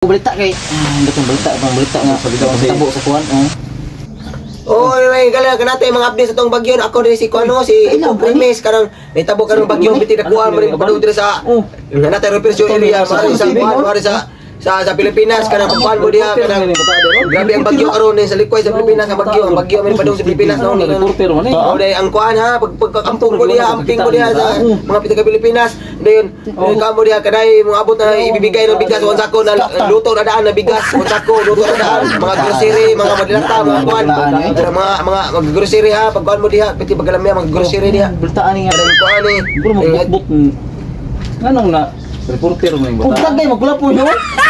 Balita kay ah, ko balita bang balita nga pag daw sa tabo sa kuan. Oh. Oy, may gala ka natin mga updates sa tong bagyo. Ako din si Kuano, si Ipo Primes karang may tabo karong bagyo biti na kuha mo rin sa Oh. natin represyo area mari sa kuan mari sa sa sa Pilipinas kanang pagkuhan mo diha kanang grabe ang bagyo karon din sa likway sa Pilipinas ang bagyo ang bagyo man padung sa Pilipinas no? ni Reporter man eh. Oh, day ang kuan ha pag pagkakampong mo diha amping mo diha sa mga pita Pilipinas dayon kamo diha kaday mo abot na ibibigay ng bigas on sako na luto na daan na bigas on sako luto na daan mga grocery mga madilata mga kuan. mga mga mga grocery ha pag kuan mo diha piti pagalamya mga grocery diha. Balitaan ni nga. Ang kuan ni Siguro magbutbut. Nganong na reporter mo yung Kung bata. tagay magkulapo nyo.